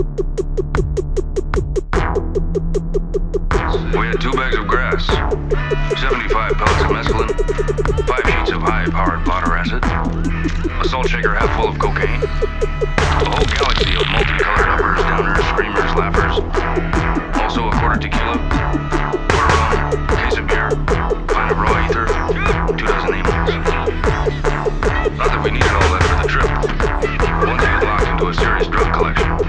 We had two bags of grass, 75 pellets of mescaline, five sheets of high-powered blotter acid, a salt shaker half full of cocaine, a whole galaxy of multicolored uppers, downers, screamers, laughers, also a quarter tequila, quarter rum, case of beer, a pint of raw ether, two dozen amyls. Not that we needed all that for the trip. Once we locked into a serious drug collection.